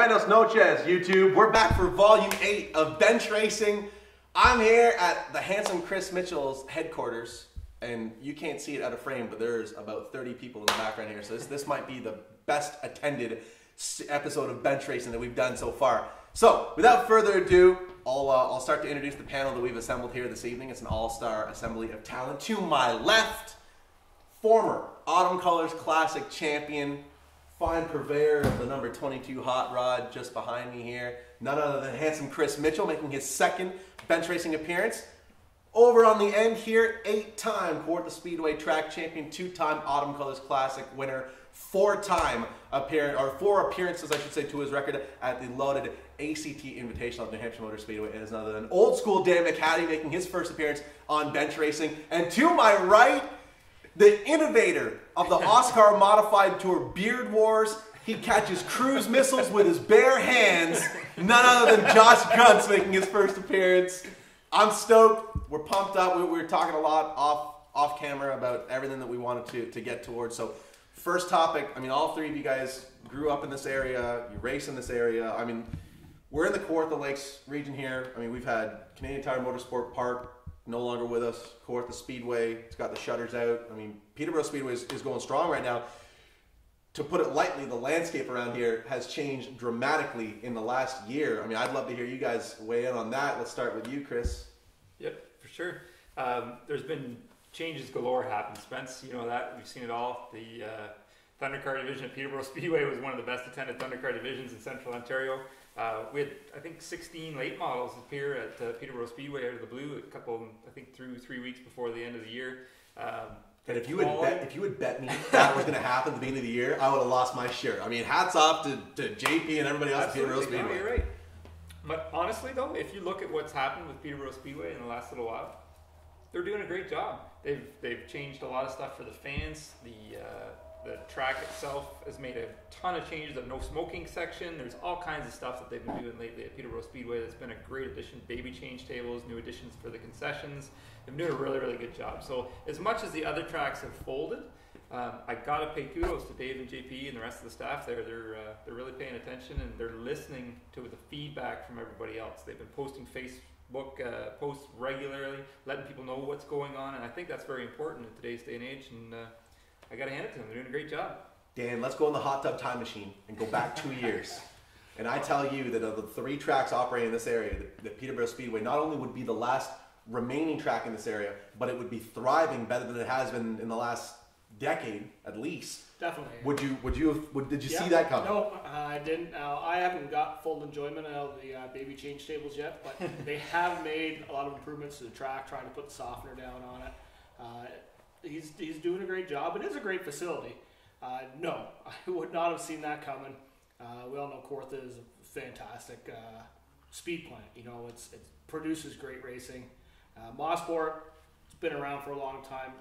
Buenos noches, YouTube. We're back for volume eight of Bench Racing. I'm here at the handsome Chris Mitchell's headquarters, and you can't see it out of frame, but there's about 30 people in the background here. So this, this might be the best attended episode of Bench Racing that we've done so far. So without further ado, I'll, uh, I'll start to introduce the panel that we've assembled here this evening. It's an all-star assembly of talent. To my left, former Autumn Colors Classic champion, fine purveyor of the number 22 hot rod just behind me here. None other than handsome Chris Mitchell making his second bench racing appearance. Over on the end here, eight-time Kawartha Speedway track champion, two-time Autumn Colors Classic winner, four-time appearance or four appearances, I should say, to his record at the loaded ACT Invitational at New Hampshire Motor Speedway. Is none other than old school Dan McHattie making his first appearance on bench racing. And to my right, the innovator of the OSCAAR Modified Tour Beard Wars. He catches cruise missiles with his bare hands. None other than Josh Gruntz making his first appearance. I'm stoked. We're pumped up. We, we were talking a lot off off camera about everything that we wanted to, to get towards. So, first topic. I mean, all three of you guys grew up in this area. You race in this area. I mean, we're in the Kawartha Lakes region here. I mean, we've had Canadian Tire Motorsport Park no longer with us. Kawartha Speedway, it's got the shutters out. I mean, Peterborough Speedway is, is going strong right now. To put it lightly, the landscape around here has changed dramatically in the last year. I mean, I'd love to hear you guys weigh in on that. Let's start with you, Chris. Yep, for sure. Um, there's been changes galore happen. Spence, you know that we've seen it all. The uh, Thundercar division at Peterborough Speedway was one of the best attended Thundercar divisions in Central Ontario. Uh, we had, I think, 16 late models appear at uh, Peterborough Speedway out of the blue. A couple, I think, through three weeks before the end of the year. Um, And if you had bet, if you had bet me that was going to happen at the beginning of the year, I would have lost my shirt. I mean, hats off to, to JP and everybody else at Peterborough no, Speedway. you're right. But honestly, though, if you look at what's happened with Peterborough Speedway in the last little while, they're doing a great job. They've they've changed a lot of stuff for the fans. The uh, the track itself has made a ton of changes. A no smoking section. There's all kinds of stuff that they've been doing lately at Peterborough Speedway. That's been a great addition. Baby change tables, new additions for the concessions. They've been doing a really really good job. So as much as the other tracks have folded, um, I gotta pay kudos to Dave and JP and the rest of the staff there. They're uh, they're really paying attention and they're listening to the feedback from everybody else. They've been posting Facebook uh, posts regularly, letting people know what's going on, and I think that's very important in today's day and age. And uh, I gotta hand it to them; they're doing a great job. Dan, let's go in the hot tub time machine and go back two years. And I tell you that of the three tracks operating in this area, that Peterborough Speedway not only would be the last remaining track in this area, but it would be thriving better than it has been in the last decade at least. Definitely. Would you? Would you? have- Would, did you Yeah. see that coming? No, I didn't. Uh, I haven't got full enjoyment out of the uh, baby change tables yet, but they have made a lot of improvements to the track, trying to put the softener down on it. He's he's doing a great job. It is a great facility. Uh, no, I would not have seen that coming. Uh, we all know Kawartha is a fantastic uh, speed plant. You know, it's it produces great racing. Uh, Mosport, it's been around for a long time.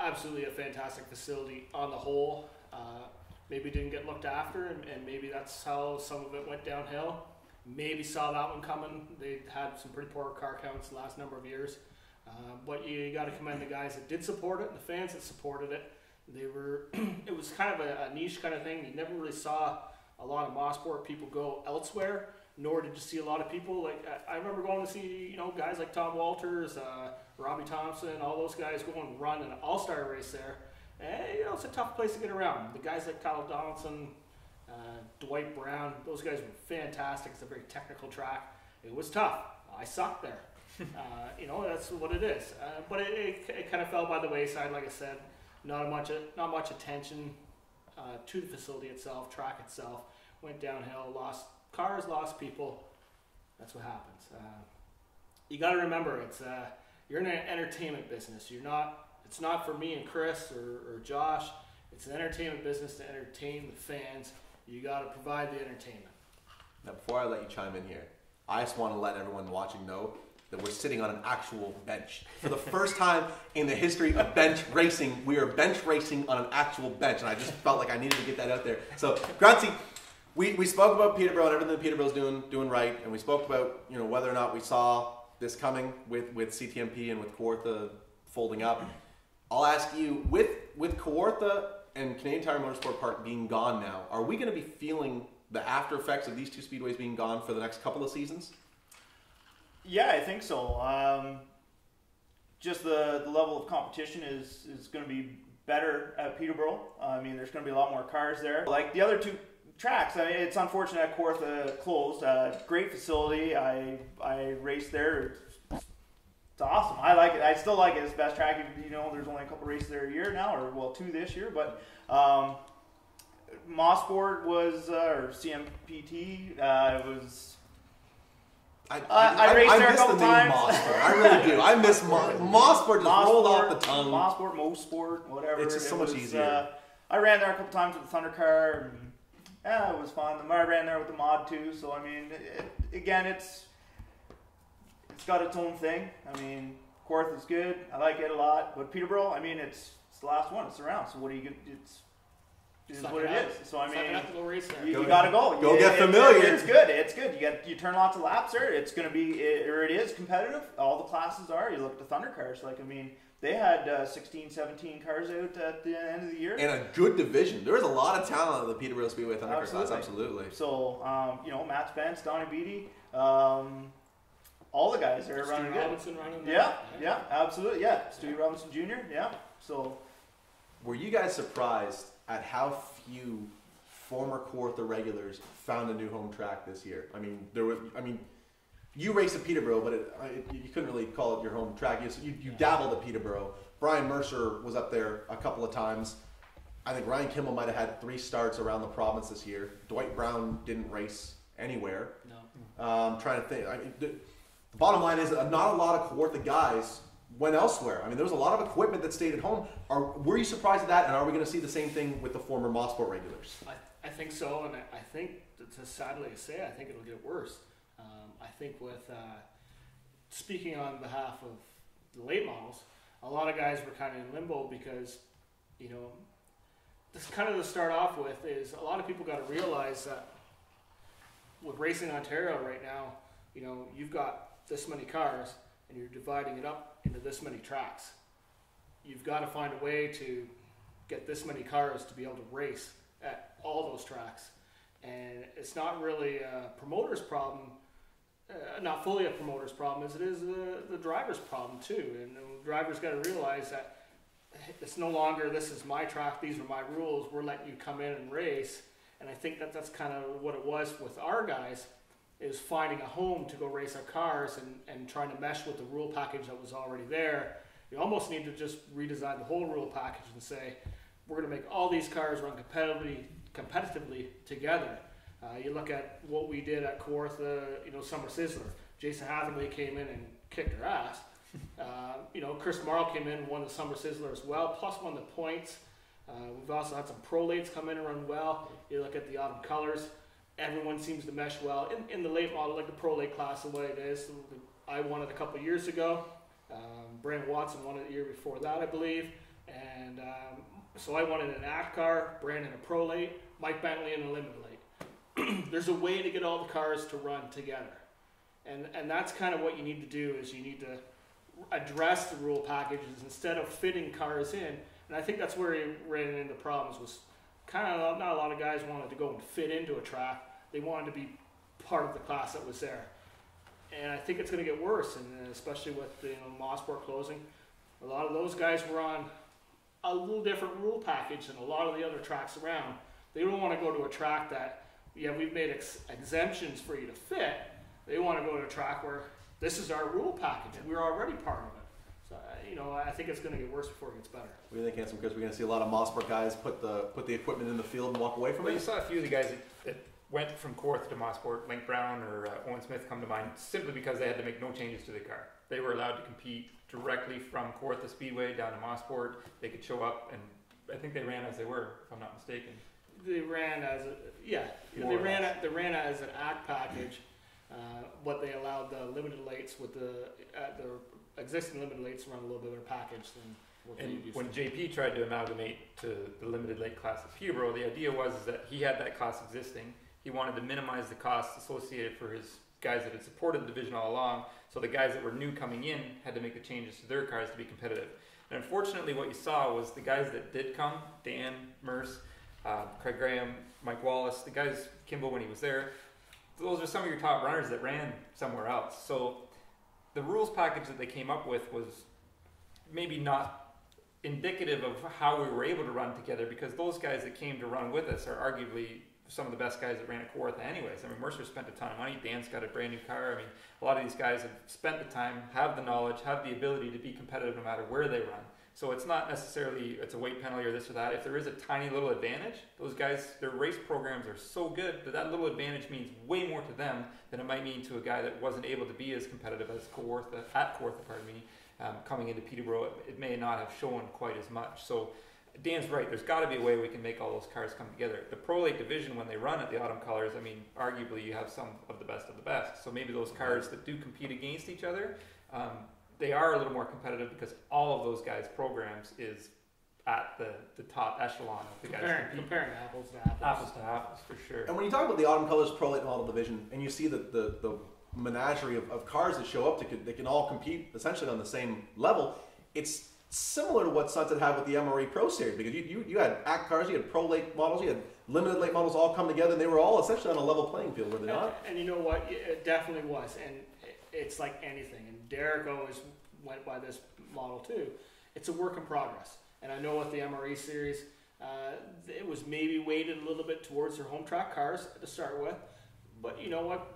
Absolutely a fantastic facility on the whole. Uh, maybe didn't get looked after, and, and maybe that's how some of it went downhill. Maybe saw that one coming. They had some pretty poor car counts the last number of years. Uh, but you, got to commend the guys that did support it, and the fans that supported it. They were, it was kind of a, a niche kind of thing. You never really saw a lot of Mosport people go elsewhere, nor did you see a lot of people like I, I remember going to see you know guys like Tom Walters, uh, Robbie Thompson, all those guys go and run an All Star race there. And you know it's a tough place to get around. The guys like Kyle Donaldson, uh, Dwight Brown, those guys were fantastic. It's a very technical track. It was tough. I sucked there. Uh, you know that's what it is. Uh, but it, it, it kind of fell by the wayside, like I said. Not much not much attention uh, to the facility itself, track itself. Went downhill, lost cars, lost people. That's what happens. Uh, you got to remember, it's uh, you're in an entertainment business. You're not. It's not for me and Chris or, or Josh. It's an entertainment business to entertain the fans. You got to provide the entertainment. Now, before I let you chime in here, I just want to let everyone watching know that we're sitting on an actual bench. For the first time in the history of bench racing, we are bench racing on an actual bench, and I just felt like I needed to get that out there. So, Gruntzy, we, we spoke about Peterborough and everything that Peterborough's doing doing right, and we spoke about you know whether or not we saw this coming with, with CTMP and with Kawartha folding up. I'll ask you with with Kawartha and Canadian Tire Motorsport Park being gone now, are we going to be feeling the after effects of these two speedways being gone for the next couple of seasons? Yeah, I think so. Um, just the, the level of competition is, is going to be better at Peterborough. I mean, there's going to be a lot more cars there. Like the other two tracks, I mean, it's unfortunate that Kawartha closed. Uh, great facility. I I raced there. It's awesome. I like it. I still like it. It's the best track. You know, there's only a couple races there a year now, or well, two this year. But um, Mosport was uh, or CMPT uh, was I, I there a miss couple the name times. Mosport. I really do. I miss Mo- Mosport. Just rolled off the tongue. Mosport, Mosport, whatever. It's just It so much was, easier. Uh, I ran there a couple times with the Thunder car. And, yeah, it was fun. I ran there with the mod too. So I mean, it, again, it's it's got its own thing. I mean, Quarth is good. I like it a lot. But Peterborough, I mean, it's it's the last one. It's around. So what are you? It's it's Suck what it it up. is. So I Suck it mean, up to go race there. you, Go you gotta go. go You- get it- familiar. It's good. It's good. You get you turn lots of laps there. It's gonna be it, or it is competitive. All the classes are. You look at the Thunder cars. Like I mean, they had uh, 16, 17 cars out at the end of the year. And a good division. There was a lot of talent at the Peterborough Speedway Thundercars class. Absolutely. Absolutely. So um, you know, Matt Spence, Donnie Beatty, um, all the guys are Stu running good. Robinson running there. Yeah, yeah, absolutely. Yeah, Stewie Robinson Jr. Yeah. So Were you guys surprised at how few former Kawartha regulars found a new home track this year? I mean, there was. I mean, you raced at Peterborough, but it, it, you couldn't really call it your home track. You, you, you dabbled at Peterborough. Brian Mercer was up there a couple of times. I think Ryan Kimmel might have had three starts around the province this year. Dwight Brown didn't race anywhere. No. Um, trying to think. I mean, the, the bottom line is uh, not a lot of Kawartha guys went elsewhere. I mean, there was a lot of equipment that stayed at home. Are were you surprised at that? And are we going to see the same thing with the former Mosport regulars? I, I think so, and I, I think to sadly say, I think it'll get worse. Um, I think with uh, speaking on behalf of the late models, a lot of guys were kind of in limbo because, you know, this kind of to start off with is a lot of people got to realize that with racing Ontario right now, you know, you've got this many cars and you're dividing it up into this many tracks. You've got to find a way to get this many cars to be able to race at all those tracks. And it's not really a promoter's problem, uh, not fully a promoter's problem, as it is the, the driver's problem too. And the drivers got to realize that it's no longer this is my track, these are my rules, we're letting you come in and race. And I think that that's kind of what it was with our guys, is finding a home to go race our cars and, and trying to mesh with the rule package that was already there. You almost need to just redesign the whole rule package and say, we're going to make all these cars run competitively, competitively together. Uh, you look at what we did at Kawartha, you know, Summer Sizzler. Jason Hathaway came in and kicked her ass. Uh, you know, Chris Marl came in and won the Summer Sizzler as well, plus won the points. Uh, we've also had some prolates come in and run well. You look at the autumn colors, everyone seems to mesh well. In, in the late model, like the prolate class, the way it is, I won it a couple years ago. Um, Brandon Watson won it the year before that, I believe. And um, so I won it in an ACT car, Brandon a prolate, Mike Bentley in a limited late. There's a way to get all the cars to run together. And, and that's kind of what you need to do is you need to address the rule packages instead of fitting cars in. And I think that's where he ran into problems was kind of not a lot of guys wanted to go and fit into a track. They wanted to be part of the class that was there. And I think it's going to get worse, and especially with the you know, Mosport closing, a lot of those guys were on a little different rule package than a lot of the other tracks around. They don't want to go to a track that, yeah, we've made ex- exemptions for you to fit. They want to go to a track where this is our rule package, and we're already part of it. So, uh, you know, I think it's going to get worse before it gets better. What do you think, Handsome Chris? We're going to see a lot of Mosport guys put the put the equipment in the field and walk away from Well, you saw a few of the guys that, that went from Corth to Mosport, Link Brown or uh, Owen Smith come to mind, simply because they had to make no changes to the car. They were allowed to compete directly from Corth to Speedway down to Mosport. They could show up, and I think they ran as they were, if I'm not mistaken. They ran as a yeah. More they ran a, they ran as an ACT package, uh, but they allowed the limited lates with the uh, the existing limited lates run a little bit a package than what they And when to. JP tried to amalgamate to the limited late class of Peterborough, the idea was is that he had that class existing. He wanted to minimize the costs associated for his guys that had supported the division all along. So the guys that were new coming in had to make the changes to their cars to be competitive. And unfortunately, what you saw was the guys that did come, Dan, Merce, uh, Craig Graham, Mike Wallace, the guys, Kimmel when he was there. Those are some of your top runners that ran somewhere else. So the rules package that they came up with was maybe not indicative of how we were able to run together because those guys that came to run with us are arguably some of the best guys that ran at Kawartha anyways. I mean, Mercer spent a ton of money. Dan's got a brand new car. I mean, a lot of these guys have spent the time, have the knowledge, have the ability to be competitive no matter where they run. So it's not necessarily it's a weight penalty or this or that. If there is a tiny little advantage, those guys, their race programs are so good that that little advantage means way more to them than it might mean to a guy that wasn't able to be as competitive as Kawartha, at Kawartha, pardon me, um, coming into Peterborough. It, it may not have shown quite as much. So Dan's right. There's got to be a way we can make all those cars come together. The Pro Late division, when they run at the Autumn Colors, I mean, arguably you have some of the best of the best. So maybe those cars that do compete against each other, um, they are a little more competitive because all of those guys' programs is at the, the top echelon of the guys Comparing, comparing apples to apples. Apples to apples, for sure. And when you talk about the Autumn Colors Pro Late Model Division, and you see the, the, the menagerie of, of cars that show up, to, they can all compete essentially on the same level. It's similar to what Sunset had with the MRE Pro Series because you, you, you had ACT cars, you had Pro Late models, you had limited late models all come together, and they were all essentially on a level playing field, were they And, not? and you know what? It definitely was, and it- it's like anything. And Derek always went by this model too. It's a work in progress. And I know with the MRE series, uh, it was maybe weighted a little bit towards their home track cars to start with, but you know what?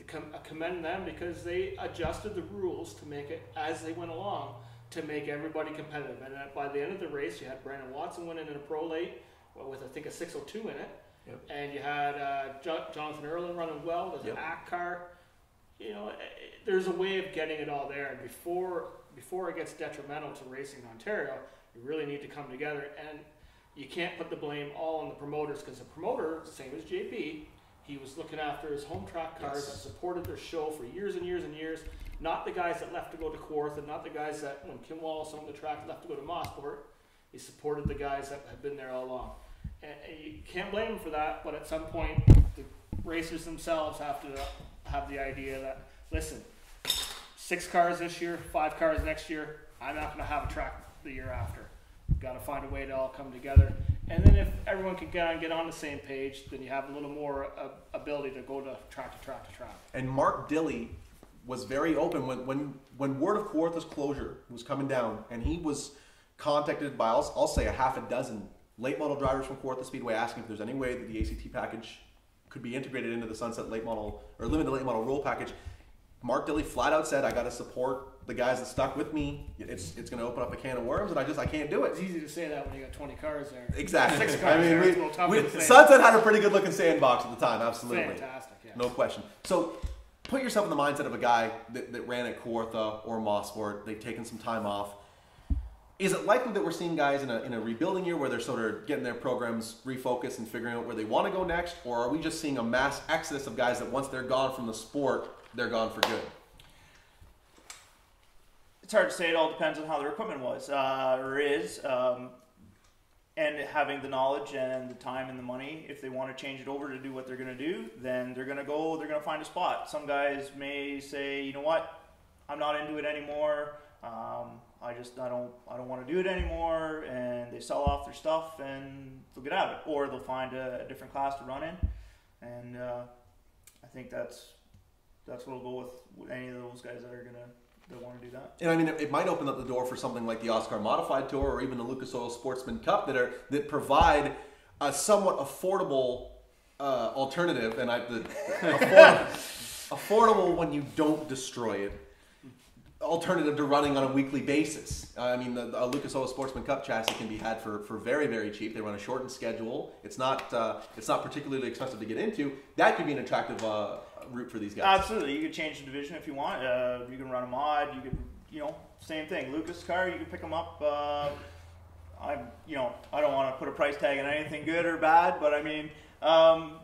I commend them because they adjusted the rules to make it as they went along to make everybody competitive. And uh, by the end of the race, you had Brandon Watson winning in a pro late with I think a 602 in it. Yep. And you had uh, Jonathan Erlin running well. There's Yep. an ACT car. You know, eh, eh, there's a way of getting it all there. And before before it gets detrimental to racing in Ontario, you really need to come together. And you can't put the blame all on the promoters because the promoter, same as JP, he was looking after his home track cars Yes. that supported their show for years and years and years. Not the guys that left to go to Kawartha, not the guys that when Kim Wallace owned the track left to go to Mosport. He supported the guys that had been there all along. And, and you can't blame him for that, but at some point, the racers themselves have to have the idea that, listen, six cars this year, five cars next year, I'm not going to have a track the year after. Got to find a way to all come together. And then if everyone can get on, get on the same page, then you have a little more uh, ability to go to track to track to track. And Mark Dilly was very open when, when, when word of Kawartha's closure was coming down, and he was contacted by, I'll, I'll say, a half a dozen late model drivers from Kawartha Speedway asking if there's any way that the ACT package could be integrated into the Sunset late model or limited late model rule package. Mark Dilly flat out said, I got to support the guys that stuck with me. It's, it's going to open up a can of worms, and I just I can't do it." It's easy to say that when you got 20 cars there. Exactly. Six cars I mean, there, we- it's a little tougher we- to. Sunset had a pretty good looking sandbox at the time, absolutely. Fantastic, yeah. No question. So put yourself in the mindset of a guy that, that ran at Kawartha or Mosport. They've taken some time off. Is it likely that we're seeing guys in a, in a rebuilding year where they're sort of getting their programs refocused and figuring out where they want to go next? Or are we just seeing a mass exodus of guys that once they're gone from the sport, they're gone for good? it's hard to say. It all depends on how their equipment was uh, or is, um, and having the knowledge and the time and the money. If they want to change it over to do what they're going to do, then they're going to go. They're going to find a spot. Some guys may say, you know what, I'm not into it anymore. Um, I just I don't I don't want to do it anymore, and they sell off their stuff and they'll get out of it, or they'll find a, a different class to run in, and uh, I think that's that's what'll go with, with any of those guys that are gonna that want to do that. And I mean, it, it might open up the door for something like the OSCAAR Modified Tour or even the Lucas Oil Sportsman Cup that are that provide a somewhat affordable uh, alternative, and I the affordable, affordable when you don't destroy it. Alternative to running on a weekly basis. I mean, the, the Lucas Oil Sportsman Cup chassis can be had for, for very very cheap. They run a shortened schedule. It's not uh, it's not particularly expensive to get into. That could be an attractive uh, route for these guys. Absolutely, you could change the division if you want. Uh, you can run a mod. You could, you know, same thing. Lucas car, you can pick them up. Uh, I, you know, I don't want to put a price tag on anything good or bad, but I mean, um,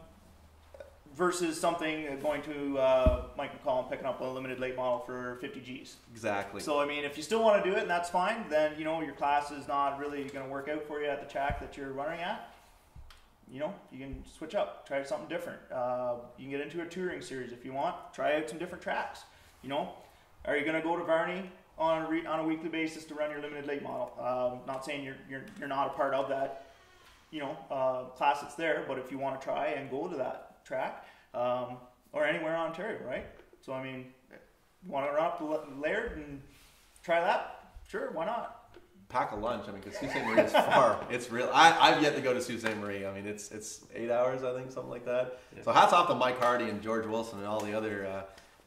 versus something going to uh, Mike McCollum picking up a limited late model for 50 Gs. Exactly. So I mean, if you still want to do it, and that's fine, then you know your class is not really going to work out for you at the track that you're running at. You know, you can switch up, try something different. Uh, you can get into a touring series if you want. Try out some different tracks. You know, are you going to go to Varney on a re- on a weekly basis to run your limited late model? Um, not saying you're, you're you're not a part of that. you know uh, class that's there. But if you want to try and go to that track um, or anywhere in Ontario, right? So I mean, you want to run up to Laird and try that? Sure, why not? Pack a lunch. I mean, because Sault Ste. Marie is far. It's real. I, I've yet to go to Sault Ste. Marie. I mean, it's it's eight hours, I think, something like that. So hats off to Mike Hardy and George Wilson and all the other uh,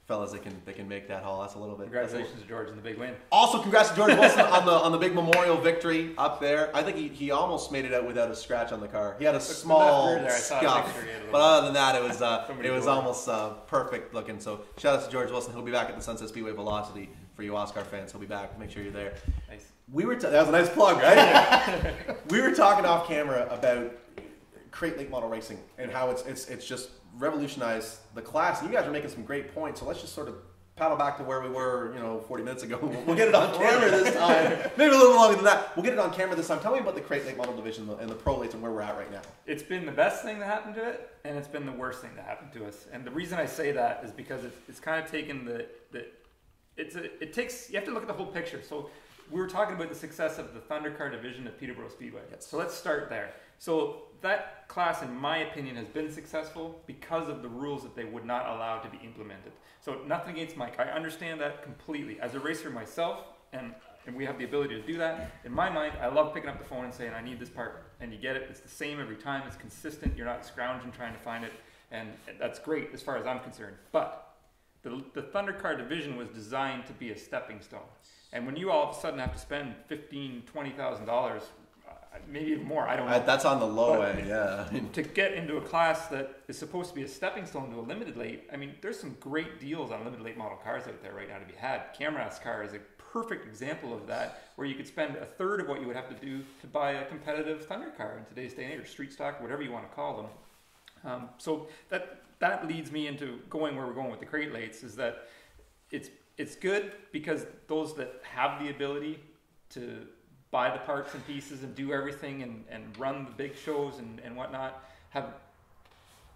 fellas that can that can make that haul. That's a little bit. a little- Congratulations to George on the big win. Also, congrats to George Wilson on the on the big memorial victory up there. I think he, he almost made it out without a scratch on the car. He had a small left there, I saw a scuff, picture, he had a little- but other than that, it was uh, it was almost uh, perfect looking. So shout out to George Wilson. He'll be back at the Sunset Speedway Velocity for you OSCAAR fans. He'll be back. Make sure you're there. Nice. We were ta- that was a nice plug, right? we were talking off camera about crate late model racing and how it's it's it's just revolutionized the class. And you guys are making some great points. So let's just sort of paddle back to where we were, you know, 40 minutes ago. We'll get it on camera this time. Maybe a little longer than that. We'll get it on camera this time. Tell me about the crate late model division and the pro lates and where we're at right now. It's been the best thing that happened to it, and it's been the worst thing that happened to us. And the reason I say that is because it's, it's kind of taken the, the it's a, it takes you have to look at the whole picture. So we were talking about the success of the Thundercar division at Peterborough Speedway. Yes. So let's start there. So that class, in my opinion, has been successful because of the rules that they would not allow to be implemented. So nothing against Mike. I understand that completely. As a racer myself, and and we have the ability to do that. In my mind, I love picking up the phone and saying, "I need this part," and you get it. It's the same every time. It's consistent. You're not scrounging trying to find it, and that's great as far as I'm concerned. But the, the Thundercar division was designed to be a stepping stone. And when you all of a sudden have to spend fifteen, twenty thousand dollars, maybe even more, I don't know, that's on the low But- end, yeah. To get into a class that is supposed to be a stepping stone to a limited late, I mean, there's some great deals on limited late model cars out there right now to be had. Camera's car is a perfect example of that, where you could spend a third of what you would have to do to buy a competitive Thunder car in today's day and age, or street stock, whatever you want to call them. Um, so that that leads me into going where we're going with the crate lates is that it's it's good because those that have the ability to buy the parts and pieces and do everything and, and run the big shows and, and whatnot have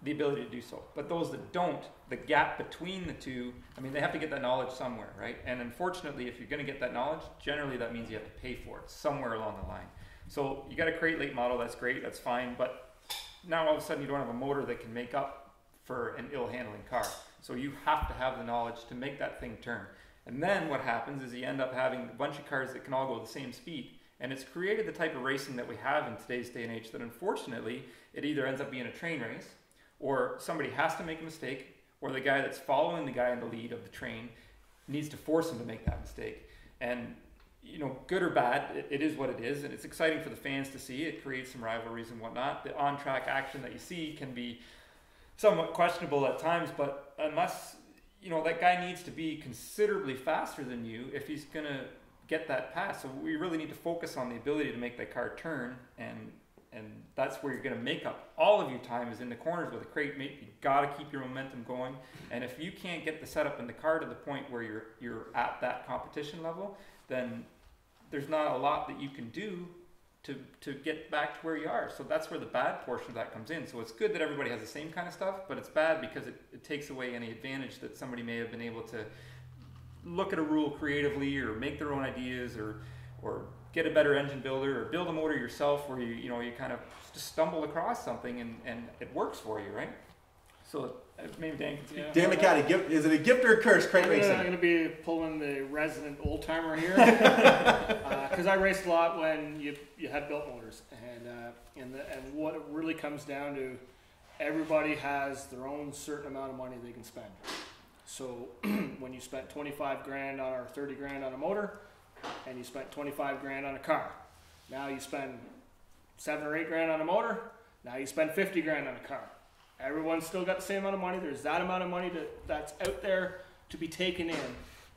the ability to do so. But those that don't, the gap between the two, I mean, they have to get that knowledge somewhere, right? And unfortunately, if you're going to get that knowledge, generally that means you have to pay for it somewhere along the line. So you got to crate late model, that's great, that's fine, but now all of a sudden you don't have a motor that can make up for an ill handling car. So you have to have the knowledge to make that thing turn. And then what happens is you end up having a bunch of cars that can all go the same speed. And it's created the type of racing that we have in today's day and age that unfortunately it either ends up being a train race or somebody has to make a mistake or the guy that's following the guy in the lead of the train needs to force him to make that mistake. And you know, good or bad, it, it is what it is, and it's exciting for the fans to see. It creates some rivalries and whatnot. The on-track action that you see can be somewhat questionable at times, but unless you know that guy needs to be considerably faster than you if he's gonna get that pass. So we really need to focus on the ability to make that car turn, and and that's where you're gonna make up all of your time is in the corners with a crate late. You gotta keep your momentum going, and if you can't get the setup in the car to the point where you're you're at that competition level, then there's not a lot that you can do to to get back to where you are. So that's where the bad portion of that comes in. So it's good that everybody has the same kind of stuff, but it's bad because it, it takes away any advantage that somebody may have been able to look at a rule creatively or make their own ideas or or get a better engine builder or build a motor yourself where you you know you kind of just stumble across something and, and it works for you, right? So uh, maybe Dan can speak. Yeah. Dan McHattie, gift, is it a gift or a curse? Crate I'm gonna, I'm gonna be pulling the resident old timer here because I raced a lot when you you had built motors, and uh, and the, and what it really comes down to, everybody has their own certain amount of money they can spend. So when you spent 25 grand on or 30 grand on a motor, and you spent 25 grand on a car, now you spend seven or eight grand on a motor. Now you spend 50 grand on a car. Everyone's still got the same amount of money. There's that amount of money to, that's out there to be taken in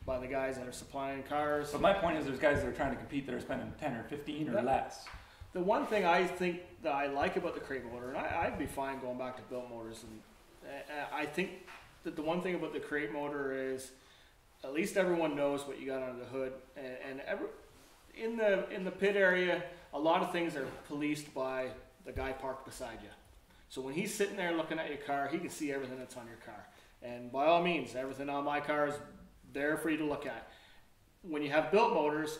by the guys that are supplying cars. But my point is, there's guys that are trying to compete that are spending ten or fifteen or Yeah. less. The one thing I think that I like about the crate motor, and I, I'd be fine going back to built motors, and uh, I think that the one thing about the crate motor is at least everyone knows what you got under the hood, and, and every, in the in the pit area, a lot of things are policed by the guy parked beside you. So when he's sitting there looking at your car, he can see everything that's on your car, and by all means, everything on my car is there for you to look at. When you have built motors,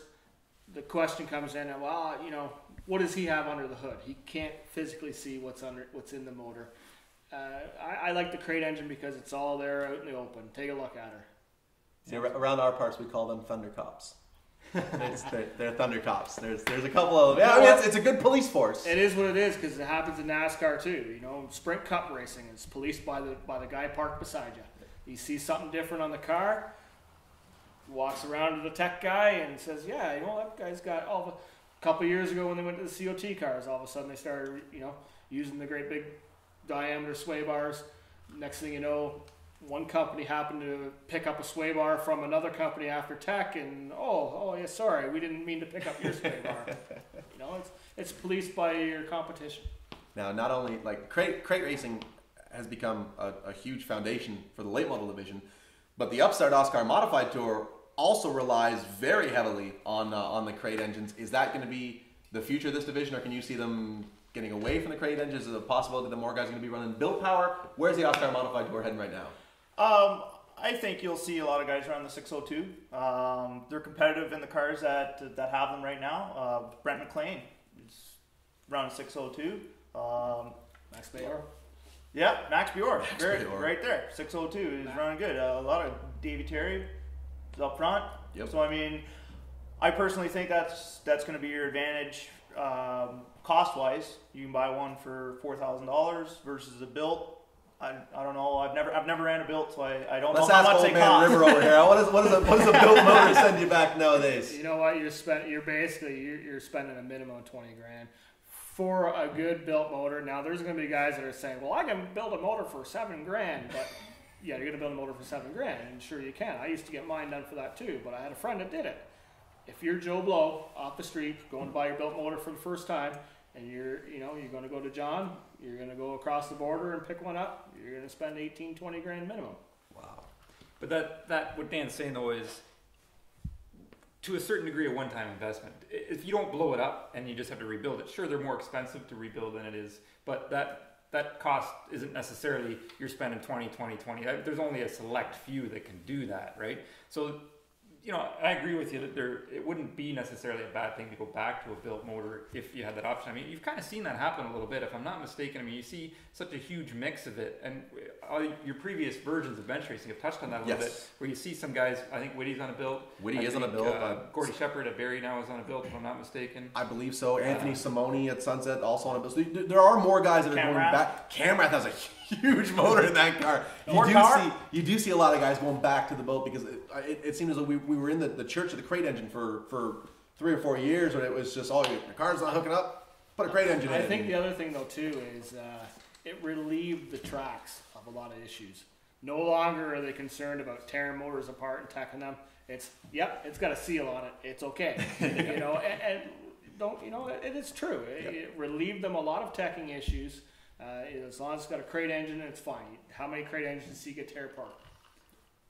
the question comes in, well, you know, what does he have under the hood? He can't physically see what's under what's in the motor. Uh, I, I like the crate engine because it's all there out in the open. Take a look at her. See, around our parts, we call them Thunder Cops. it's, they're, they're Thunder Cops. There's there's a couple of them. Yeah, I mean, it's, it's a good police force. It is what it is because it happens in NASCAR too. You know, sprint cup racing is policed by the by the guy parked beside you. He sees something different on the car, walks around to the tech guy and says, "Yeah, you know that guy's got all the." A couple years ago, when they went to the COT cars, all of a sudden they started, you know, using the great big diameter sway bars. Next thing you know, one company happened to pick up a sway bar from another company after tech, and oh, oh yeah, sorry, we didn't mean to pick up your sway bar. you know, it's it's policed by your competition. Now, not only like crate, crate racing has become a, a huge foundation for the late model division, but the Upstart OSCAAR Modified Tour also relies very heavily on uh, on the crate engines. Is that going to be the future of this division, or can you see them getting away from the crate engines? Is it a possibility that more guys are going to be running built power? Where's the OSCAAR Modified Tour heading right now? Um, I think you'll see a lot of guys run the 602. Um, they're competitive in the cars that that have them right now. Uh, Brent McLean is running 602. Um, Max Bayor. yeah, Max Bjor, Max very, Bjor. right there. 602 is running good. Uh, a lot of Davy Terry is up front. Yep. So I mean, I personally think that's that's going to be your advantage. Um, cost wise, you can buy one for four thousand dollars versus a built. I, I don't know. I've never I've never ran a built, so I, I don't Let's know how ask much old they man cost. River over here. What is what is a what does a built motor send you back nowadays? You know what? You're spend, You're basically you're, you're spending a minimum of twenty grand for a good built motor. Now there's going to be guys that are saying, "Well, I can build a motor for seven grand," but yeah, you're going to build a motor for seven grand, and sure you can. I used to get mine done for that too, but I had a friend that did it. If you're Joe Blow off the street going to buy your built motor for the first time, and you're you know you're going to go to John, you're going to go across the border and pick one up, you're going to spend 18, 20 grand minimum. Wow. But that, that what Dan's saying though is to a certain degree a one-time investment. If you don't blow it up and you just have to rebuild it, sure they're more expensive to rebuild than it is, but that that cost isn't necessarily you're spending 20, 20, 20. Uh, There's only a select few that can do that, right? So you know, I agree with you that there it wouldn't be necessarily a bad thing to go back to a built motor if you had that option. I mean, you've kind of seen that happen a little bit, if I'm not mistaken. I mean, you see such a huge mix of it, and all your previous versions of bench racing have touched on that a little Yes. bit, where you see some guys. I think Whitty's on a built. Whitty I is on a think, built, Uh, uh, Gordy Shepard at Barrie now is on a built, if I'm not mistaken. I believe so. Anthony Simone at Sunset also on a build. So there- there are more guys that are going Camrath. back. Camrath has a huge motor in that car. You do power? see you do see a lot of guys going back to the boat because it, it, it seemed as though we, we were in the, the church of the crate engine for, for three or four years when it was just oh your car's not hooking up, put a crate engine I in. think the other thing though too is uh, it relieved the tracks of a lot of issues. No longer are they concerned about tearing motors apart and tacking them. It's yep, it's got a seal on it. It's okay. you know, and, and don't you know it, it is true. It, it relieved them a lot of tacking issues. Uh, as long as it's got a crate engine, it's fine. How many crate engines do you get tear apart?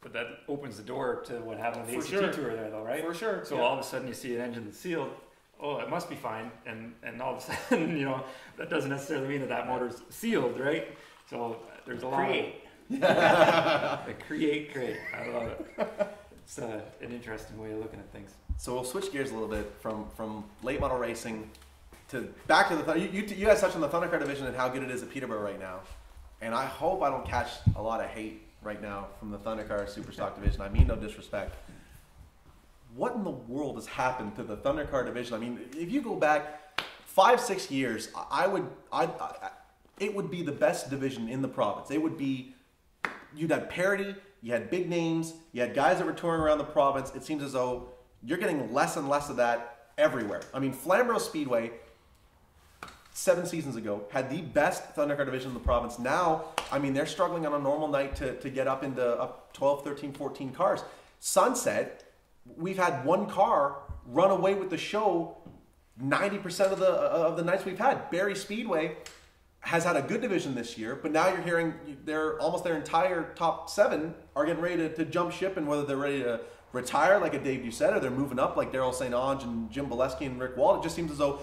But that opens the door to what happened on the For ACT sure. tour there, though, right? For sure. So yeah. all of a sudden you see an engine that's sealed. Oh, it must be fine, and and all of a sudden, you know, that doesn't necessarily mean that that motor's sealed, right? So uh, there's a lot. Create. Of, the create, great. I love it. It's uh, an interesting way of looking at things. So we'll switch gears a little bit from from late model racing to back to the Thunder. You, you, you guys touched on the Thundercar division and how good it is at Peterborough right now. And I hope I don't catch a lot of hate right now from the Thundercar Superstock division. I mean no disrespect. What in the world has happened to the Thundercar division? I mean, if you go back five, six years, I would, I, I it would be the best division in the province. It would be you'd had parity, you had big names, you had guys that were touring around the province. It seems as though you're getting less and less of that everywhere. I mean, Flamborough Speedway, seven seasons ago, had the best Thundercar division in the province. Now, I mean, they're struggling on a normal night to, to get up into up 12, 13, 14 cars. Sunset, we've had one car run away with the show 90% of the of the nights we've had. Barrie Speedway has had a good division this year, but now you're hearing they're almost their entire top seven are getting ready to, to jump ship, and whether they're ready to retire like a Dave Doucette or they're moving up like Daryl St. Ange and Jim Bolesky and Rick Wald. It just seems as though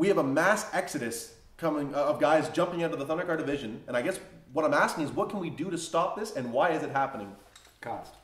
we have a mass exodus coming uh, of guys jumping out of the Thundercar division. And I guess what I'm asking is, what can we do to stop this, and why is it happening? Cost.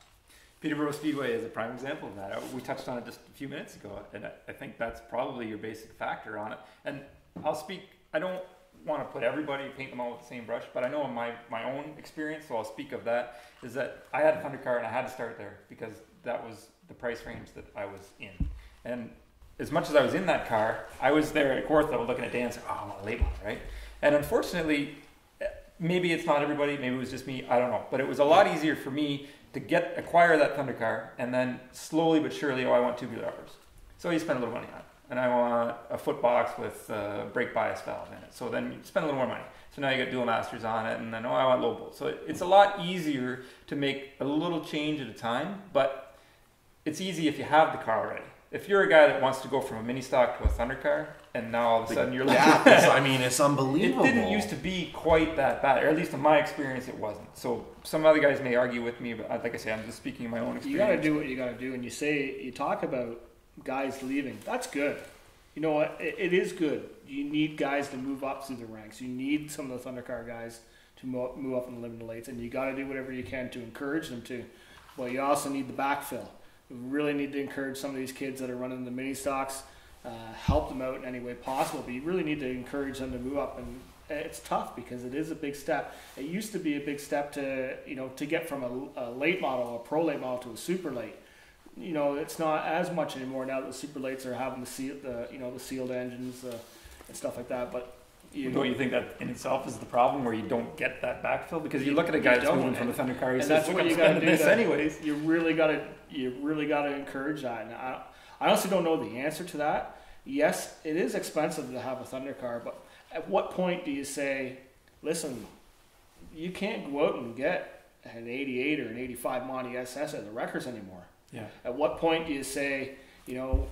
Peterborough Speedway is a prime example of that. Uh, We touched on it just a few minutes ago, and I- think that's probably your basic factor on it. And I'll speak. I don't want to put everybody paint them all with the same brush, but I know in my my own experience, so I'll speak of that. Is that I had a Thunder car and I had to start there because that was the price range that I was in. And as much as I was in that car, I was there at level looking at Dan saying, "Oh, I want a model, right?" And unfortunately, maybe it's not everybody. Maybe it was just me. I don't know. But it was a lot easier for me to get acquire that Thunder car and then slowly but surely, oh, I want tubular uppers. So you spend a little money on it, and I want a foot box with uh, brake bias valve in it. So then you spend a little more money. So now you get dual masters on it, and then oh, I want low bolt. So it's a lot easier to make a little change at a time, but it's easy if you have the car already. If you're a guy that wants to go from a mini stock to a Thunder car, and now all of a sudden you're like, gap I mean, it's unbelievable. it didn't used to be quite that bad, or at least in my experience, it wasn't. So some other guys may argue with me, but uh, like I say, I'm just speaking of my own experience. You got to do what you got to do, and you say you talk about guys leaving. That's good. You know what? It, it is good. You need guys to move up through the ranks. You need some of the Thunder car guys to move up in the limited lates, and you got to do whatever you can to encourage them to. But you also need the backfill. We really need to encourage some of these kids that are running the mini stocks, uh, help them out in any way possible. But you really need to encourage them to move up, and it's tough because it is a big step. It used to be a big step to you know to get from a, a late model, a pro late model, to a super late. You know, it's not as much anymore now that the super lates are having the seal, the you know the sealed engines uh, and stuff like that. But you Don't you think that in itself is the problem where you don't get that backfill? Because you look at a guy You that's moving from the Thunder car, he says, that's "Look, what I'm you spending do this to- anyways." you really gotta you really gotta encourage that. And I, I honestly don't know the answer to that. Yes, it is expensive to have a Thunder car, but at what point do you say, listen, you can't go out and get an 88 or an 85 Monte SS at the wreckers anymore? Yeah. At what point do you say, you know,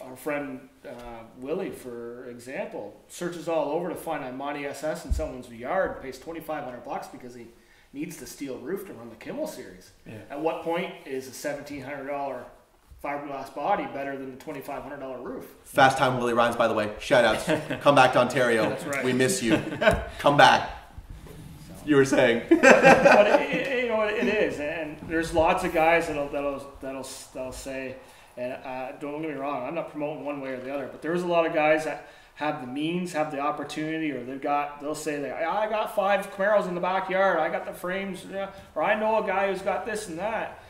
our friend uh, Willie, for example, searches all over to find a Monte SS in someone's yard, pays 2,500 bucks because he needs the steel roof to run the Kimmel series. Yeah. At what point is a $1,700 fiberglass body better than the $2,500 roof? Fast time Willie Rhines, by the way. Shout outs. Come back to Ontario. That's right. We miss you. Come back. You were saying. but it, it, you know it, it is, and there's lots of guys that'll that'll that'll, that'll say, and uh, don't get me wrong, I'm not promoting one way or the other, but there's a lot of guys that have the means, have the opportunity, or they've got they'll say I got five Camaros in the backyard, I got the frames, or I know a guy who's got this and that.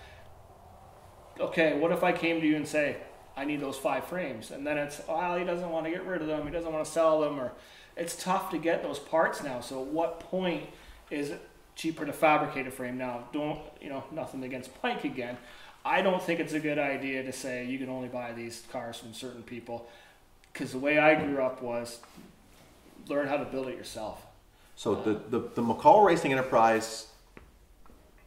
Okay, what if I came to you and say I need those five frames, and then it's well he doesn't want to get rid of them, he doesn't want to sell them, or it's tough to get those parts now. So at what point is it cheaper to fabricate a frame now? Don't you know nothing against Pike again. I don't think it's a good idea to say you can only buy these cars from certain people, because the way I grew up was learn how to build it yourself. So the, the, the McCall Racing Enterprise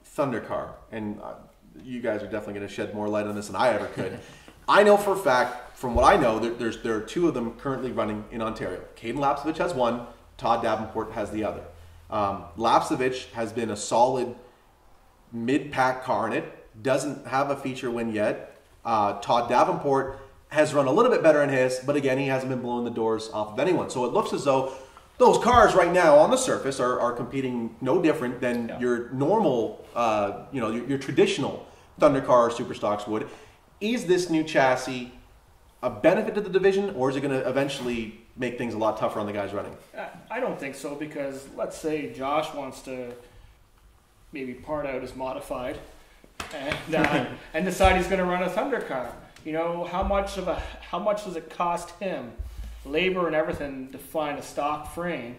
Thunder car, and uh, you guys are definitely going to shed more light on this than I ever could. I know for a fact, from what I know, there, there's there are two of them currently running in Ontario. Caden Lapsovich has one. Todd Davenport has the other. Um, Lapsovich has been a solid mid-pack car in it. Doesn't have a feature win yet. Uh, Todd Davenport has run a little bit better in his, but again, he hasn't been blowing the doors off of anyone. So it looks as though those cars right now on the surface are, are competing no different than Yeah. your normal, uh, you know, your, your traditional Thunder car or super stocks would. Is this new chassis a benefit to the division, or is it going to eventually make things a lot tougher on the guys running? I- I don't think so because let's say Josh wants to maybe part out his modified and uh, and decide he's going to run a Thunder car. You know how much of a how much does it cost him, labor and everything, to find a stock frame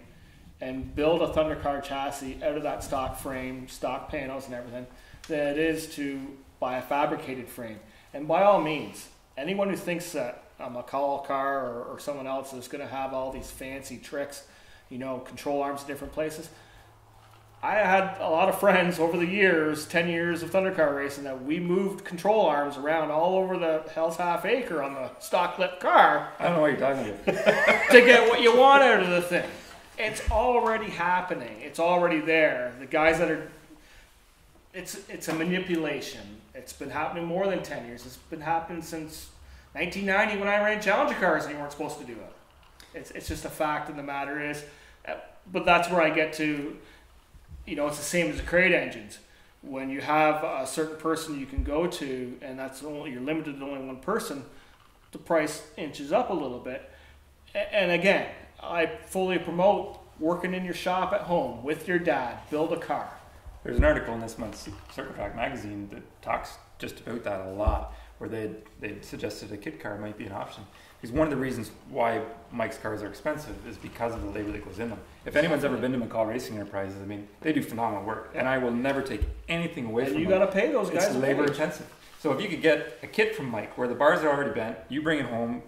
and build a Thunder car chassis out of that stock frame, stock panels and everything, than it is to buy a fabricated frame. And by all means, anyone who thinks that I'm a McCall car or, or someone else is going to have all these fancy tricks, you know, control arms in different places. I had a lot of friends over the years, 10 years of Thundercar racing, that we moved control arms around all over the Hell's Half Acre on the stock lip car I don't know what you're talking about. to get what you want out of the thing. It's already happening. It's already there. The guys that are it's it's a manipulation. It's been happening more than 10 years. It's been happening since 1990 when I ran Challenger cars and you weren't supposed to do it. It's, it's just a fact of the matter is, uh, but that's where I get to, you know, it's the same as the crate engines. when you have a certain person you can go to, and that's only you're limited to only one person, the price inches up a little bit. And again, I fully promote working in your shop at home with your dad. Build a car. There's an article in this month's Circle Track magazine that talks just about that a lot, where they they suggested a kit car might be an option. Because one of the reasons why Mike's cars are expensive is because of the labor that goes in them. If anyone's ever been to McCall Racing Enterprises, I mean, they do phenomenal work, and I will never take anything away And from you them. got to pay those guys. It's labor wage. intensive. So if you could get a kit from Mike where the bars are already bent, you bring it home,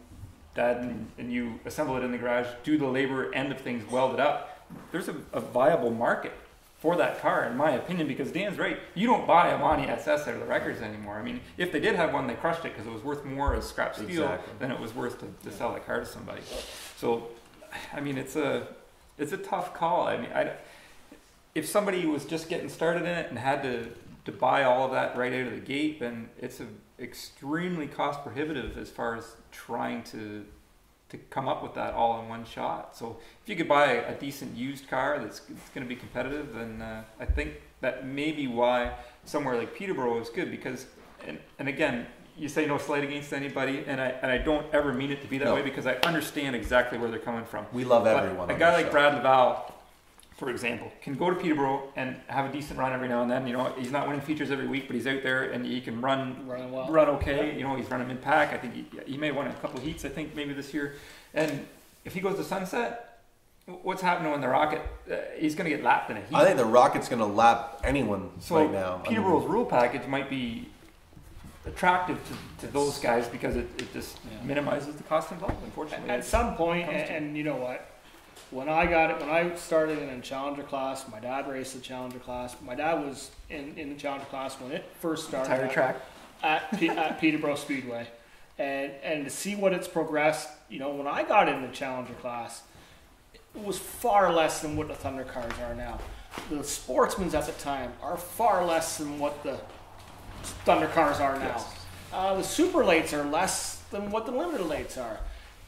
Dad, and, and you assemble it in the garage, do the labor end of things weld it up, there's a, a viable market for that car, in my opinion, because Dan's right. You don't buy a Monte SS out of the records anymore. I mean, if they did have one, they crushed it because it was worth more as scrap steel Exactly. than it was worth to, to sell that car to somebody. So, I mean, it's a it's a tough call. I mean, I, if somebody was just getting started in it and had to to buy all of that right out of the gate, then it's a extremely cost prohibitive as far as trying to to come up with that all in one shot. So if you could buy a decent used car that's, going to be competitive, then uh, I think that may be why somewhere like Peterborough is good because, and, and again, you say no slight against anybody, and I and I don't ever mean it to be that No. way because I understand exactly where they're coming from. We love But everyone. A guy like show. Brad Laval, for example, can go to Peterborough and have a decent run every now and then. You know, he's not winning features every week, but he's out there and he can run Running well. run okay. You know, he's running mid pack. I think he, he may have won a couple of heats. I think maybe this year. And if he goes to Sunset, what's happening when the Rocket? Uh, he's going to get lapped in a heat. I think the Rocket's going to lap anyone so right now. I mean, Peterborough's rule package might be attractive to, to those guys because it, it just Yeah. minimizes the cost involved. Unfortunately, At some and, and you know what? When I got it, when I started in a challenger class, my dad raced the challenger class. My dad was in, in the challenger class when it first started. tire at- track. at, P- at Peterborough Speedway, and and to see what it's progressed. You know, when I got in the Challenger class, it was far less than what the Thunder cars are now. The Sportsmans at the time are far less than what the Thunder cars are now. Yes. Uh, the Super Lates are less than what the Limited Lates are.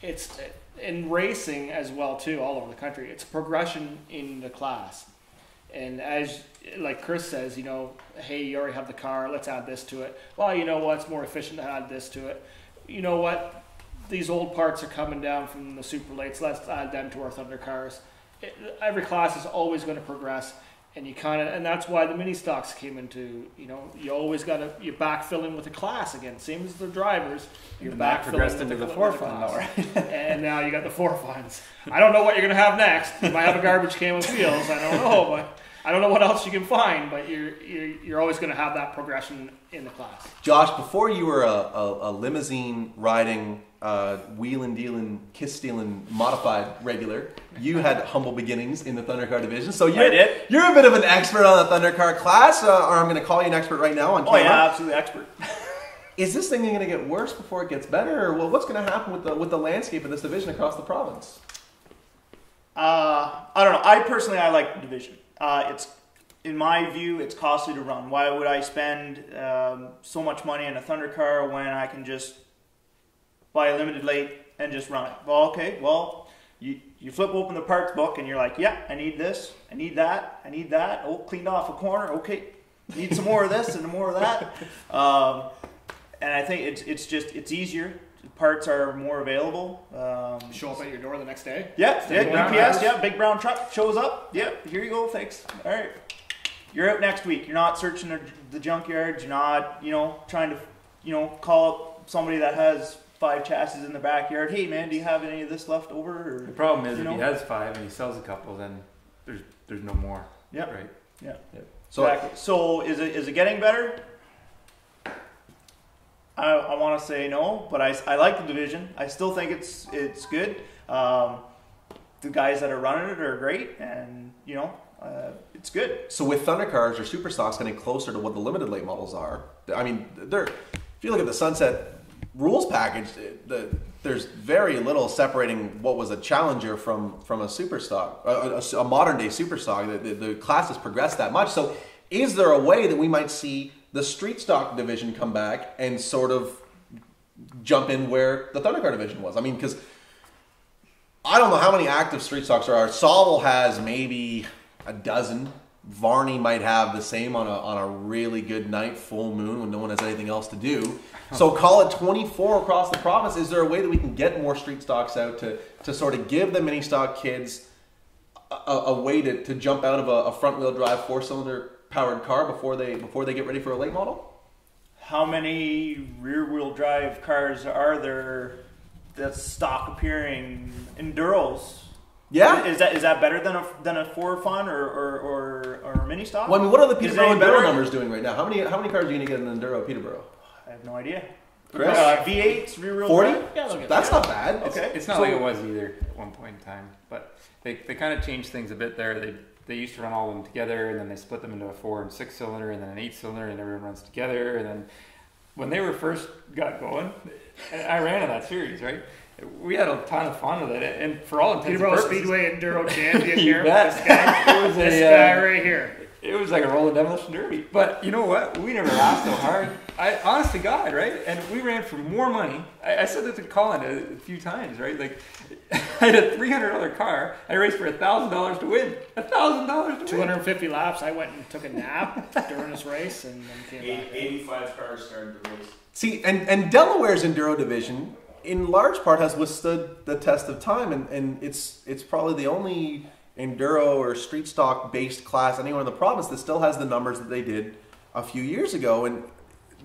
It's in racing as well too, all over the country. It's progression in the class. And as like Chris says, you know, hey, you already have the car. Let's add this to it. Well, you know what? It's more efficient to add this to it. You know what? These old parts are coming down from the super lates. Let's add them to our Thunder cars. It, every class is always going to progress, and you kind of, and that's why the mini stocks came into. You know, you always got to you're backfilling with a class again. Same as the drivers. You're And that progressed into the with four the fun, class. though, and now you got the four funds. I don't know what you're gonna have next. You might have a garbage can with wheels. I don't know, but I don't know what else you can find. But you're you're, you're always gonna have that progression in the class. Josh, before you were a, a, a limousine riding, uh, wheeling, dealing, kiss stealing, modified regular, you had humble beginnings in the Thundercar division. So you're, I did. you're a bit of an expert on the Thundercar class, uh, or I'm going to call you an expert right now on Oh yeah, absolutely expert. Is this thing going to get worse before it gets better, or well, what's going to happen with the with the landscape of this division across the province? Uh, I don't know. I personally, I like the division. Uh, it's, in my view, it's costly to run. Why would I spend um, so much money in a Thunder car when I can just buy a limited late and just run it? Well, okay. Well, you you flip open the parts book and you're like, yeah, I need this, I need that, I need that. Oh, cleaned off a corner. Okay, need some more of this and more of that. Um, and I think it's it's just it's easier. Parts are more available. Um, Show up at your door the next day. yeah, yeah, UPS, trucks. yeah, big brown truck shows up. Yeah, here you go, thanks. All right. You're out next week. You're not searching the, the junkyard. You're not, you know, trying to, you know, call up somebody that has five chassis in the backyard. Hey, man, do you have any of this left over? The problem is You if he has five and he sells a couple, then there's there's no more. Yeah. Right. Yeah, So exactly. So is it is it getting better? I, I want to say no, but I, I like the division. I still think it's it's good. Um, the guys that are running it are great, and you know, uh, it's good. So with Thundercars or Super Stocks getting closer to what the limited late models are, I mean, they're if you look at the Sunset rules package, the, there's very little separating what was a Challenger from from a Super Stock, a, a, a modern day Super Stock. The, the, the class has progressed that much. So is there a way that we might see the Street Stock division come back and sort of jump in where the Thundercar division was? I mean, because I don't know how many active street stocks there are. Sauble has maybe a dozen Varney might have the same on a on a really good night, full moon, when no one has anything else to do. So call it 24 across the province. Is there a way that we can get more street stocks out to to sort of give the mini stock kids a, a way to, to jump out of a, a front wheel drive four cylinder powered car before they before they get ready for a late model? How many rear wheel drive cars are there that stock appearing enduros? Yeah. Is that is that better than a than a four fun or or, or, or a mini stock? Well, I mean, what are the Peterborough Enduro better? numbers doing right now? How many how many cars are you gonna get in an Enduro Peterborough? I have no idea. Chris? Uh, V8s rear wheel 40? Yeah, they'll That's there. not bad. Okay. It's not So- like it was either at one point in time, but they, they kind of changed things a bit there. They they used to run all of them together, and then they split them into a four and six cylinder, and then an eight cylinder, and everyone runs together. And then when they were first got going, I ran in that series, right? We had a ton of fun with it, and for all intents and purposes, Speedway Enduro champion You here. bet. This guy, it was this a, guy uh, right here. it was like a roll of demolition derby. But you know what? We never laughed so hard. I honest to God, right? And we ran for more money. I, I said that to Colin a, a few times, right? Like I had a three hundred dollar car. I raced for a thousand dollars to win. A thousand dollars to win. 250 laps. I went and took a nap during this race and then came back. 85 cars started the race. See, and, and Delaware's enduro division, in large part, has withstood the test of time, and, and it's it's probably the only enduro or street stock based class anywhere in the province that still has the numbers that they did a few years ago. And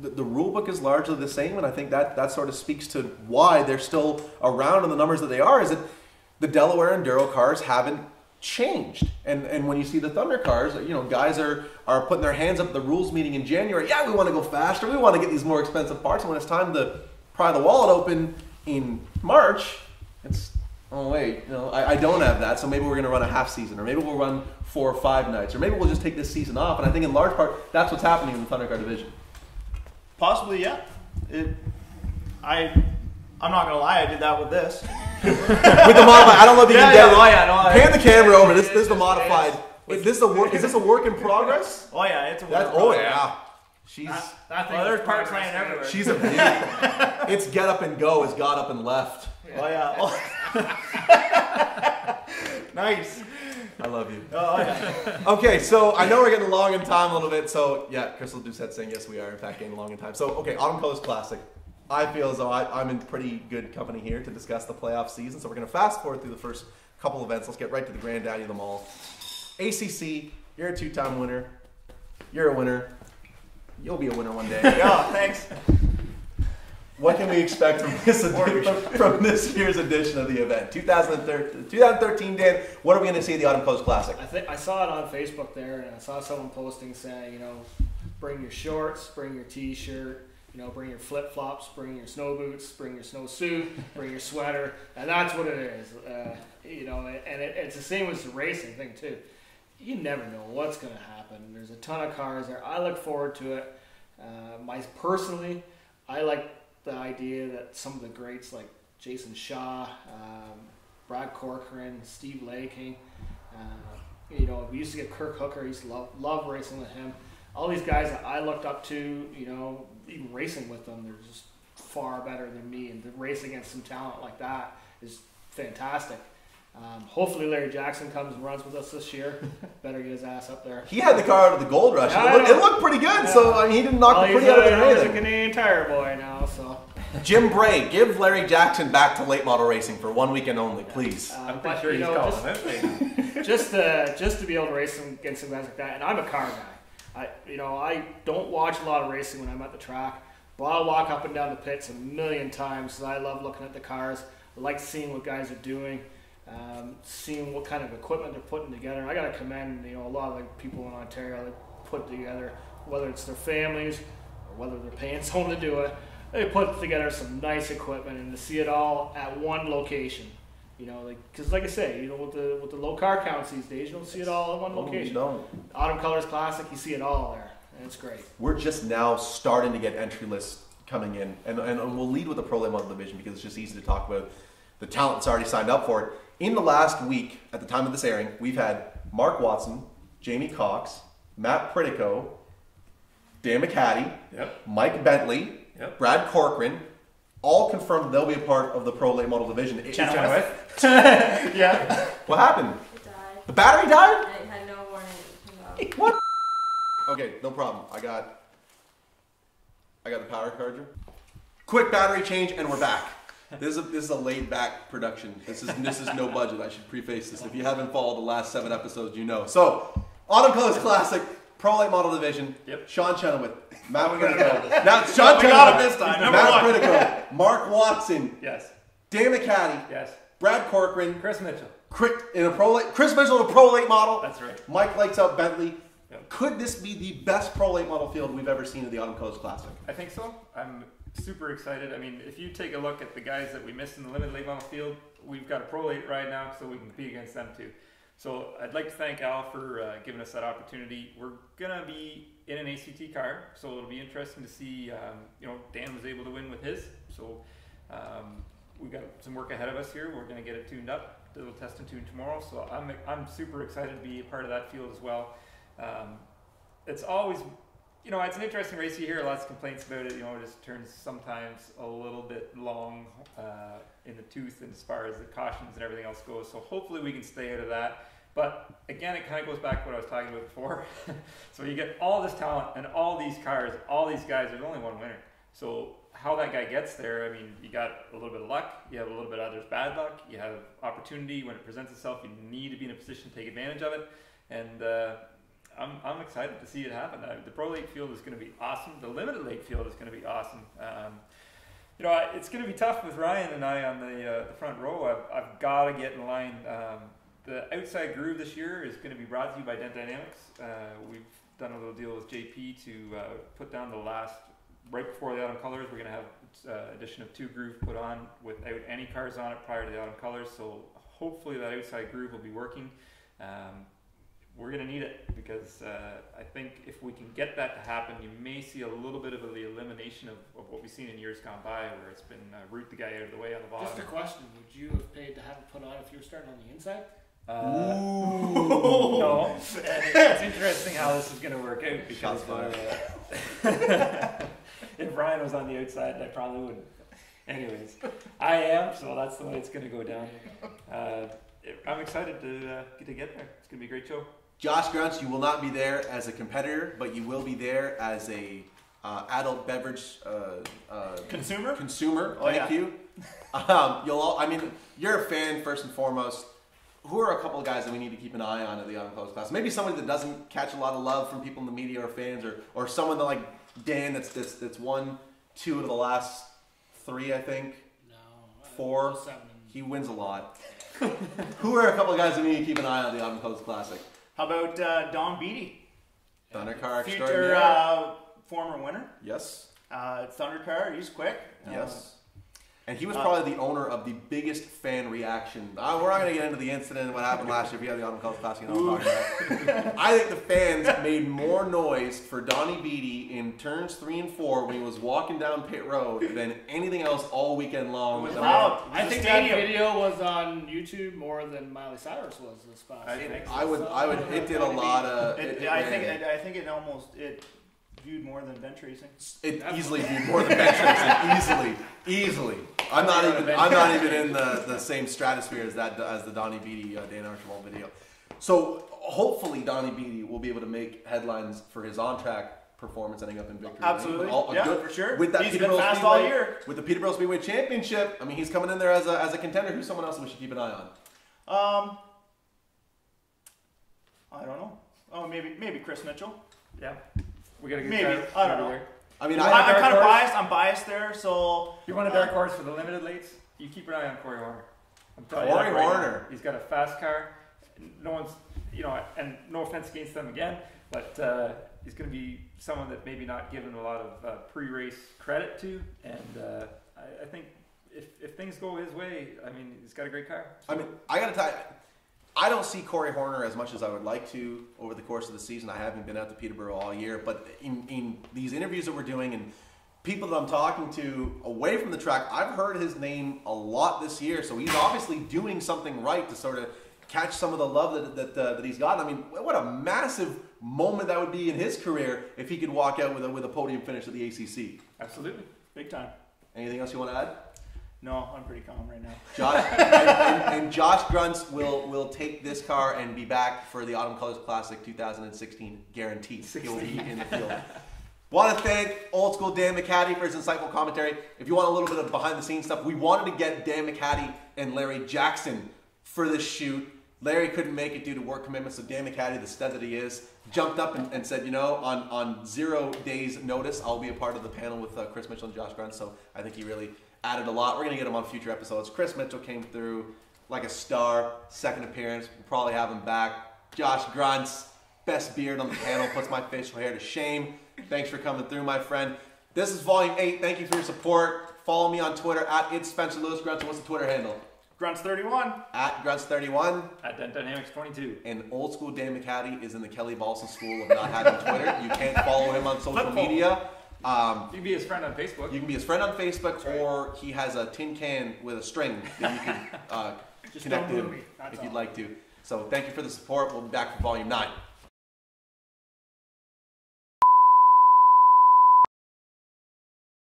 the, the rule book is largely the same, and I think that that sort of speaks to why they're still around in the numbers that they are. Is that the Delaware enduro cars haven't changed. And and when you see the Thunder cars, you know, guys are are putting their hands up at the rules meeting in January. Yeah, we want to go faster. We want to get these more expensive parts. And when it's time to pry the wallet open in March, it's oh wait, you know, I, I don't have that. So maybe we're gonna run a half season, or maybe we'll run four or five nights, or maybe we'll just take this season off. And I think in large part that's what's happening in the Thunder car division. Possibly, yeah. It, I, I'm not gonna lie, I did that with this. With the modified, I don't know if you Yeah, can get yeah, it. oh, yeah, no, I- Pan the camera over. This this is the modified. it Wait, this is a work. Is this a work in progress? Oh yeah, it's a work. That's, work oh yeah. She's That, that Well, there's parts laying everywhere. she's a beauty. it's get up and go is got up and left. Oh yeah. Oh. nice. I love you. Oh yeah. Okay, so I know we're getting along in time a little bit. So yeah, Crystal Doucette saying yes, we are in fact getting along in time. So okay, Autumn Colors Classic. I feel as though I, I'm in pretty good company here to discuss the playoff season. So we're going to fast forward through the first couple events. Let's get right to the granddaddy of them all. ACC, you're a two-time winner. You're a winner. You'll be a winner one day. Yeah. Thanks. What can we expect from this edi- from, from this year's edition of the event? 2013, 2013, Dan. What are we going to see at the Autumn Colors Classic? I think I saw it on Facebook there, and I saw someone posting saying, you know, bring your shorts, bring your t-shirt, you know, bring your flip flops, bring your snow boots, bring your snow suit, bring your sweater, and that's what it is. Uh, you know, and it, it's the same as the racing thing too. You never know what's going to happen. There's a ton of cars there. I look forward to it. Uh, my personally, I like the idea that some of the greats like Jason Shaw, um, Brad Corcoran, Steve Laking, uh, you know, we used to get Kirk Hooker. I used to love, love racing with him. All these guys that I looked up to, you know, even racing with them, they're just far better than me. And to race against some talent like that is fantastic. Um, hopefully, Larry Jackson comes and runs with us this year. Better get his ass up there. He had the car out of the Gold Rush. Yeah, it, looked, it looked pretty good, so I mean, he didn't knock Well, the he's, pretty out of a, it or he's a. Canadian Tire boy now, so. Jim Bray, give Larry Jackson back to late model racing for one weekend only, please. Uh, I'm pretty sure you he's know, calling just- it. just to just to be able to race some- against some guys like that. And I'm a car guy. I you know I don't watch a lot of racing when I'm at the track, but I'll walk up and down the pits a million times because I love looking at the cars. I like seeing what guys are doing, um, seeing what kind of equipment they're putting together. I got to commend you know a lot of the people in Ontario that put together, whether it's their families or whether they're paying someone to do it. They put together some nice equipment, and to see it all at one location. You know, like because like I say, you know, with the with the low car counts these days, you don't see it all in one you location. don't. Autumn Colors Classic, you see it all there, and it's great. We're just now starting to get entry lists coming in, and, and we'll lead with the Pro Late Model Division because it's just easy to talk about the talent that's already signed up for it. In the last week, at the time of this airing, we've had Mark Watson, Jamie Cox, Matt Pritico, Dan McHattie, Yep. Mike Bentley, Yep. Brad Corcoran, all confirmed they'll be a part of the Pro Late Model Division. It- Yeah. What happened? It died. The battery died? I had no warning. It. What? Okay, no problem. I got. I got the power charger. Quick battery change, and we're back. This is a, this is a laid back production. This is this is no budget. I should preface this. If you haven't followed the last seven episodes, you know. So, Autumn Colors Classic, Pro Late Model Division. Yep. Sean Chenoweth, Matt Critico. Now it's Sean We got him this time, number Matt one. Critico, Mark Watson, Yes. Dan McHattie, Yes. Brad Corcoran, Chris Mitchell. Cri- in a pro late, Chris Mitchell in a pro late model. That's right. Mike lights out Bentley. Yep. Could this be the best pro late model field we've ever seen in the Autumn Colors Classic? I think so. I'm super excited. I mean, if you take a look at the guys that we missed in the limited late model field, we've got a pro late right now, so we can compete against them too. So I'd like to thank Al for uh, giving us that opportunity. We're gonna be in an ACT car, so it'll be interesting to see. Um, you know, Dan was able to win with his, so um, we've got some work ahead of us here. We're gonna get it tuned up. Little test and tune tomorrow, so I'm I'm super excited to be a part of that field as well. Um, it's always you know, it's an interesting race. You hear lots of complaints about it. You know, it just turns sometimes a little bit long uh, in the tooth as far as the cautions and everything else goes. So hopefully we can stay out of that. But again, it kind of goes back to what I was talking about before. so you get all this talent and all these cars, all these guys. There's only one winner. So how that guy gets there, I mean, you got a little bit of luck. You have a little bit of others bad luck. You have opportunity when it presents itself. You need to be in a position to take advantage of it. And uh, I'm, I'm excited to see it happen. Uh, the pro late field is going to be awesome. The limited late field is going to be awesome. Um, you know, I, it's going to be tough with Ryan and I on the, uh, the front row. I've, I've got to get in line. Um, the outside groove this year is going to be brought to you by Dent Dynamics. Uh, we've done a little deal with JP to uh, put down the last, right before the autumn colors, we're going to have uh, addition of two groove put on without any cars on it prior to the autumn colors. So hopefully that outside groove will be working. Um, we're going to need it because uh, I think if we can get that to happen, you may see a little bit of the elimination of, of what we've seen in years gone by, where it's been uh, root the guy out of the way on the bottom. Just a question: Would you have paid to have it put on if you were starting on the inside? Uh, no, and it's interesting how this is going to work out because uh, if Ryan was on the outside, I probably wouldn't. Anyways, I am, so that's the way it's going to go down. Uh, I'm excited to uh, get to get there. It's going to be a great show. Josh Gruntz, you will not be there as a competitor, but you will be there as a uh, adult beverage uh, uh, Consumer? consumer. Oh, Thank yeah. you. Um, you'll all, I mean, you're a fan first and foremost. Who are a couple of guys that we need to keep an eye on at the Autumn Colors class? Maybe somebody that doesn't catch a lot of love from people in the media or fans, or or someone that like Dan that's that's, that's won two of the last three, I think. No. uh, Four. Seven. He wins a lot. Who are a couple of guys that we need to keep an eye on at the Autumn Colors Classic? How about uh, Don Beatty? Thundercar Future uh, former winner. yes. Uh, Thundercar, he's quick. Yes. And he was uh, probably the owner of the biggest fan reaction. Uh, we're not going to get into the incident and what happened last year. If you have the Autumn Colors Classic, you know what I'm talking about. I think the fans made more noise for Donnie Beatty in turns three and four when he was walking down pit road than anything else all weekend long. It was I loud. I think stadium. that video was on YouTube more than Miley Cyrus was this past. I year. I would, I would. It did a lot of. It, It, it I think it, I think it almost it viewed more than bench racing. It easily viewed more than bench racing. Easily, easily. I'm not even. I'm not even in the, the same stratosphere as that as the Donnie Beatty uh, Dan Archibald video. So hopefully Donnie Beatty will be able to make headlines for his on track performance ending up in victory. Absolutely. All- Yeah, good- for sure. With that He's Peterborough been fast Speedway, all year. With the Peterborough Speedway Championship, I mean he's coming in there as a, as a contender. Who's someone else we should keep an eye on? Um, I don't know. Oh, maybe maybe Chris Mitchell. Yeah, we got a good Maybe. driver I don't know. there. I mean, You I, want I, a I'm kind of biased. I'm biased there, so You want a dark horse for the limited lates? You keep an eye on Corey Horner. I'm telling Corey you that right now. He's got a fast car. No one's, you know, and no offense against them again, but uh, he's going to be someone that maybe not given a lot of uh, pre-race credit to, and uh, I, I think if, if things go his way, I mean, he's got a great car. I mean, I gotta tell you, I don't see Corey Horner as much as I would like to over the course of the season. I haven't been out to Peterborough all year, but in, in these interviews that we're doing and people that I'm talking to away from the track, I've heard his name a lot this year. So he's obviously doing something right to sort of catch some of the love that that, uh, that he's gotten. I mean, what a massive moment that would be in his career if he could walk out with a with a podium finish at the ACC. Absolutely. big time. Anything else you want to add? No, I'm pretty calm right now. Josh and, and, Josh Gruntz will will take this car and be back for the Autumn Colors Classic 2016, guaranteed. He will be in the field. Want to thank Old School Dan McHattie for his insightful commentary. If you want a little bit of behind the scenes stuff, we wanted to get Dan McHattie and Larry Jackson for this shoot. Larry couldn't make it due to work commitments, so Dan McHattie, the stud that he is, jumped up and, and said, you know, on, on zero days' notice, I'll be a part of the panel with uh, Chris Mitchell and Josh Grunt. So I think he really added a lot. We're going to get him on future episodes. Chris Mitchell came through like a star, second appearance. We'll probably have him back. Josh Gruntz, best beard on the panel, puts my facial hair to shame. Thanks for coming through, my friend. This is Volume 8. Thank you for your support. Follow me on Twitter at it's Spencer Lewis Gruntz. What's the Twitter handle? Gruntz 31. At Gruntz31. At Dent Dynamics 22. And old school Dan McHattie is in the Kelly Balson school of not having Twitter. You can't follow him on social Flip phone. media. Um, You can be his friend on Facebook. you can be his friend on Facebook, or he has a tin can with a string that you can uh, Just connect to him if you'd like to. So thank you for the support. We'll be back for Volume 9.